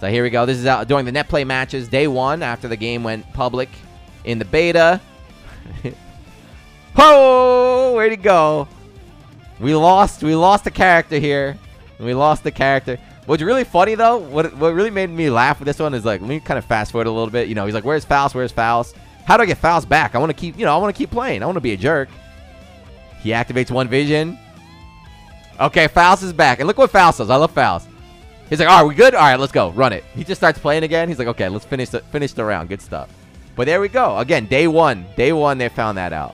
So here we go. This is out during the net play matches, day one after the game went public in the beta. oh, where'd he go? We lost. We lost the character here. We lost the character. What's really funny though, what what really made me laugh with this one is like, let me kind of fast forward a little bit. You know, he's like, "Where's Faust? Where's Faust? How do I get Faust back? I want to keep, you know, I want to keep playing. I want to be a jerk." He activates one vision. Okay, Faust is back, and look what Faust does. I love Faust. He's like, "All right, we good? All right, let's go. Run it." He just starts playing again. He's like, "Okay, let's finish the finish the round. Good stuff." But there we go. Again, day one. Day one, they found that out.